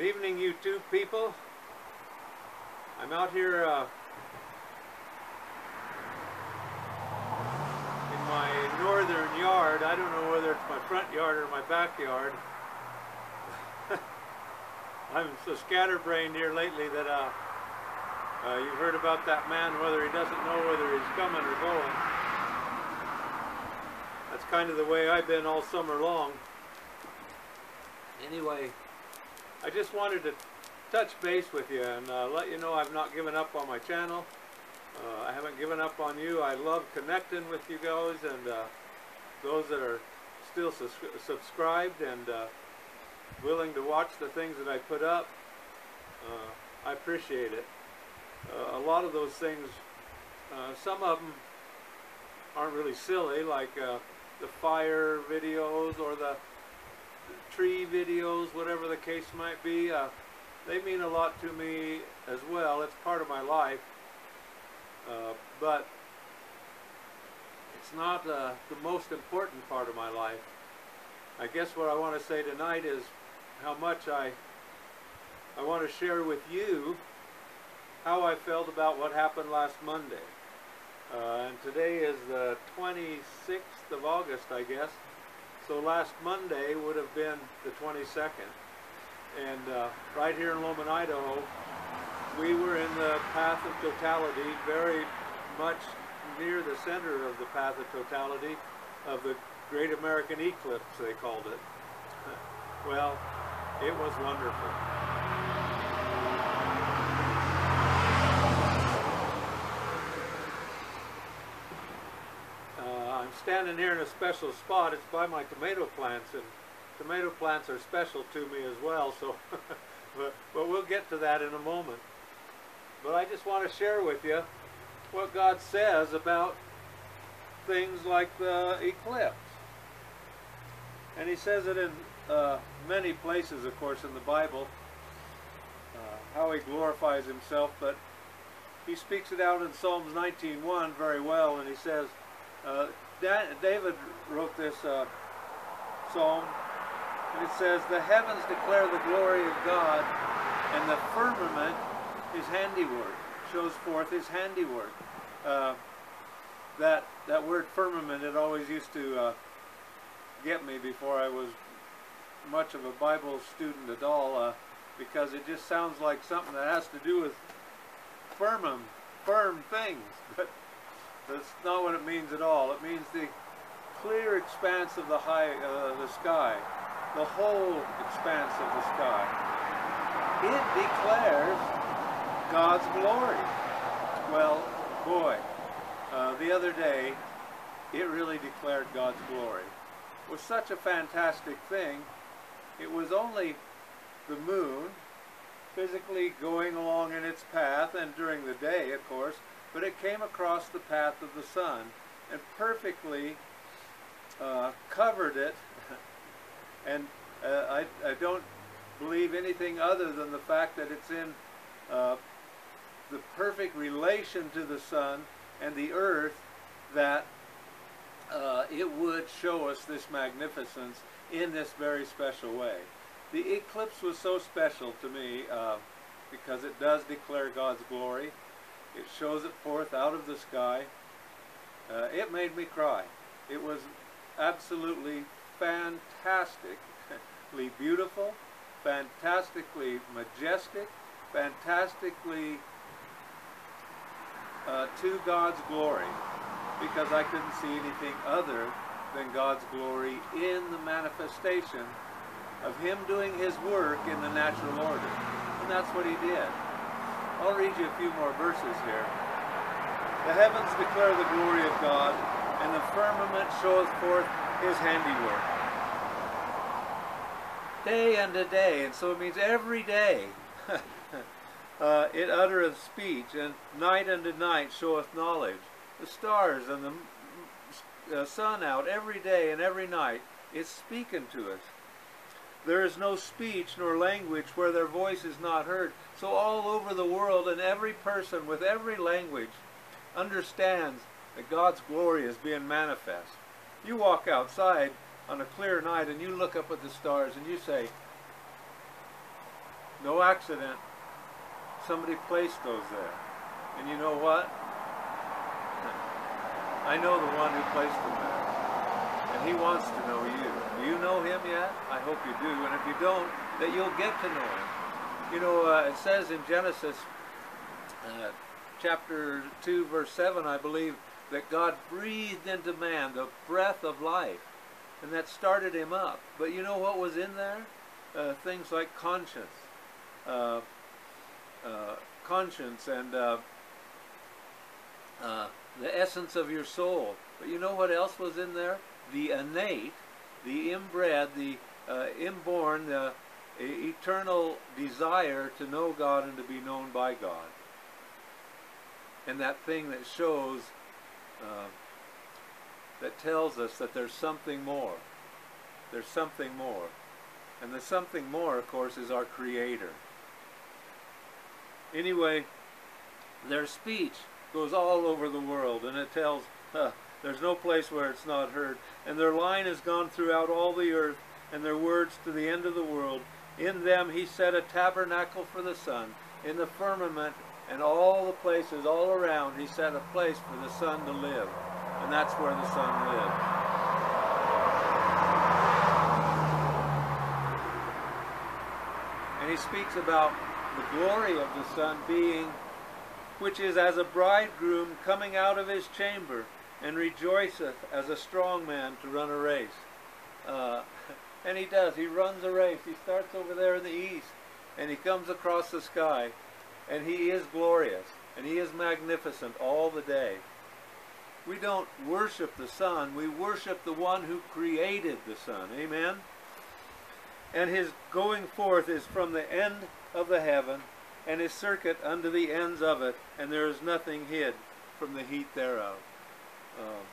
Good evening, YouTube people. I'm out here uh, in my northern yard. I don't know whether it's my front yard or my backyard. I'm so scatterbrained here lately that uh, uh, you've heard about that man, whether he doesn't know whether he's coming or going. That's kind of the way I've been all summer long. Anyway, I just wanted to touch base with you and uh, let you know I've not given up on my channel. Uh, I haven't given up on you. I love connecting with you guys and uh, those that are still sus subscribed and uh, willing to watch the things that I put up. Uh, I appreciate it. Uh, a lot of those things, some of them aren't really silly, like the fire videos or the tree videos, whatever the case might be. Uh, they mean a lot to me as well. It's part of my life. Uh, but it's not uh, the most important part of my life. I guess what I want to say tonight is how much I I want to share with you how I felt about what happened last Monday. Uh, and today is the 26th of August, I guess. So last Monday would have been the 22nd. And uh, right here in Lowman, Idaho, we were in the path of totality, very much near the center of the path of totality of the Great American Eclipse, they called it. Well, it was wonderful. I'm standing here in a special spot. It's by my tomato plants, and tomato plants are special to me as well. So, but, but we'll get to that in a moment. But I just want to share with you what God says about things like the eclipse. And He says it in uh, many places, of course, in the Bible, uh, how He glorifies Himself. But He speaks it out in Psalms 19.1 very well, and He says, uh, David wrote this uh, psalm, and it says, The heavens declare the glory of God, and the firmament his handiwork, shows forth his handiwork. Uh, that, that word firmament, it always used to uh, get me before I was much of a Bible student at all, uh, because it just sounds like something that has to do with firm, firm things. But that's not what it means at all. It means the clear expanse of the high, uh, the sky, the whole expanse of the sky. It declares God's glory. Well, boy, uh, the other day, it really declared God's glory. It was such a fantastic thing. It was only the moon physically going along in its path, and during the day, of course, but it came across the path of the sun and perfectly uh, covered it. and uh, I, I, don't believe anything other than the fact that it's in uh, the perfect relation to the sun and the earth that uh, it would show us this magnificence in this very special way. The eclipse was so special to me uh, because it does declare God's glory. It shows it forth out of the sky. Uh, it made me cry. It was absolutely fantastically beautiful, fantastically majestic, fantastically uh, to God's glory because I couldn't see anything other than God's glory in the manifestation of Him doing His work in the natural order. And that's what He did. I'll read you a few more verses here. The heavens declare the glory of God, and the firmament showeth forth his handiwork. Day unto day, and so it means every day. uh, it uttereth speech, and night unto night showeth knowledge. The stars and the uh, sun out every day and every night, it's speaking to us. There is no speech nor language where their voice is not heard. So all over the world and every person with every language understands that God's glory is being manifest. You walk outside on a clear night and you look up at the stars and you say, no accident. Somebody placed those there. And you know what? I know the one who placed them there. He wants to know you. Do you know him yet? I hope you do. And if you don't, that you'll get to know him. You know, uh, it says in Genesis uh, chapter 2, verse 7, I believe, that God breathed into man the breath of life. And that started him up. But you know what was in there? Uh, things like conscience. Uh, uh, conscience and uh, the essence of your soul. But you know what else was in there? The innate, the inbred, the uh, inborn, the eternal desire to know God and to be known by God. And that thing that shows, uh, that tells us that there's something more. There's something more. And the something more, of course, is our Creator. Anyway, their speech goes all over the world, and it tells, there's no place where it's not heard. And their line has gone throughout all the earth, and their words to the end of the world. In them he set a tabernacle for the sun. In the firmament and all the places all around, he set a place for the sun to live. And that's where the sun lives. And he speaks about the glory of the sun being which is as a bridegroom coming out of his chamber, and rejoiceth as a strong man to run a race. Uh, and he does. He runs a race. He starts over there in the east, and he comes across the sky, and he is glorious, and he is magnificent all the day. We don't worship the sun. We worship the one who created the sun. Amen? And his going forth is from the end of the heaven and his circuit unto the ends of it, and there is nothing hid from the heat thereof. Um,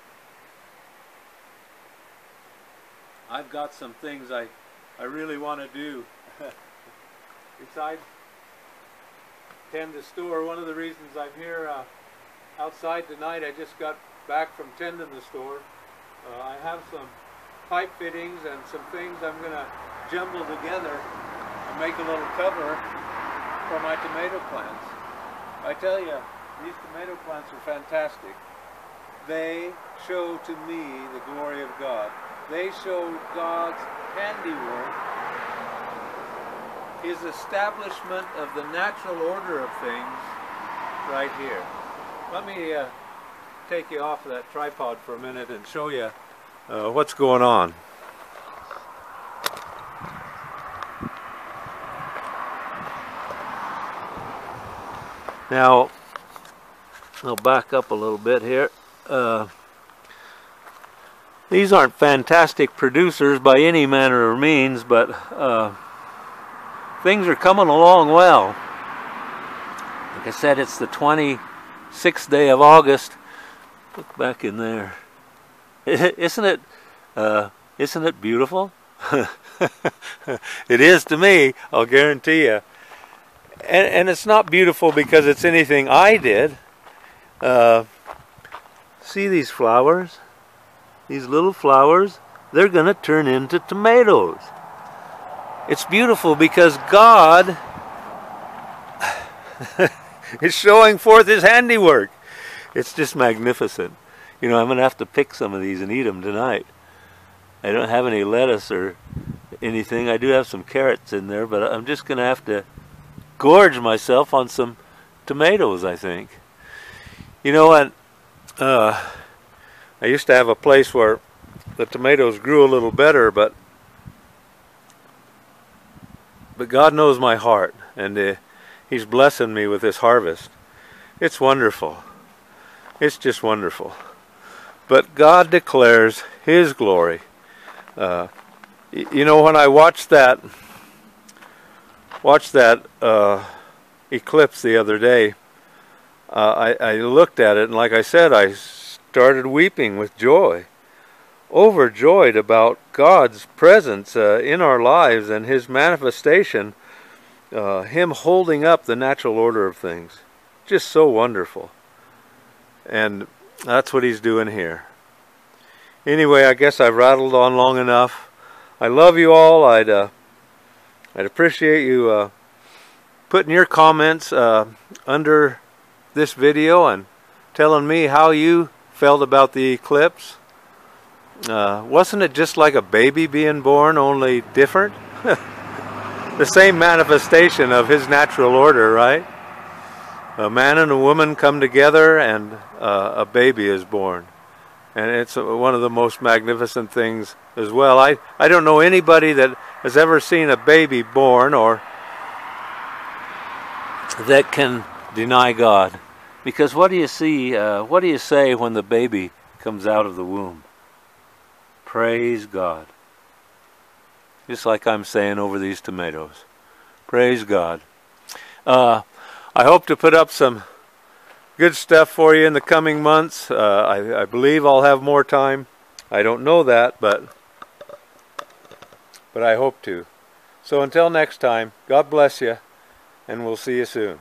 I've got some things I, I really want to do. Besides tend the store, one of the reasons I'm here uh, outside tonight, I just got back from tending the store. Uh, I have some pipe fittings and some things I'm going to jumble together and make a little cover for my tomato plants. I tell you, these tomato plants are fantastic. They show to me the glory of God. They show God's handiwork, His establishment of the natural order of things right here. Let me uh, take you off of that tripod for a minute and show you uh, what's going on. Now, I'll back up a little bit here. Uh, these aren't fantastic producers by any manner of means, but uh, things are coming along well. Like I said, it's the 26th day of August. Look back in there. Isn't it, uh, isn't it beautiful? it is to me, I'll guarantee you and, and it's not beautiful because it's anything I did. Uh, see these flowers? These little flowers? They're going to turn into tomatoes. It's beautiful because God is showing forth His handiwork. It's just magnificent. You know, I'm going to have to pick some of these and eat them tonight. I don't have any lettuce or anything. I do have some carrots in there, but I'm just going to have to gorge myself on some tomatoes, I think. You know what? Uh, I used to have a place where the tomatoes grew a little better, but but God knows my heart, and uh, He's blessing me with this harvest. It's wonderful. It's just wonderful. But God declares His glory. Uh, you know, when I watched that watched that uh, eclipse the other day, uh, I, I looked at it, and like I said, I started weeping with joy, overjoyed about God's presence uh, in our lives and His manifestation, uh, Him holding up the natural order of things. Just so wonderful. And that's what He's doing here. Anyway, I guess I've rattled on long enough. I love you all. I'd uh, I'd appreciate you uh, putting your comments uh, under this video and telling me how you felt about the eclipse. Uh, wasn't it just like a baby being born, only different? the same manifestation of his natural order, right? A man and a woman come together and uh, a baby is born. And it's one of the most magnificent things as well. I, I don't know anybody that has ever seen a baby born or that can deny God. Because what do you see, uh, what do you say when the baby comes out of the womb? Praise God. Just like I'm saying over these tomatoes. Praise God. Uh, I hope to put up some good stuff for you in the coming months. Uh, I, I believe I'll have more time. I don't know that, but but I hope to. So until next time, God bless you, and we'll see you soon.